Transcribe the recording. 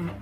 Mm-hmm.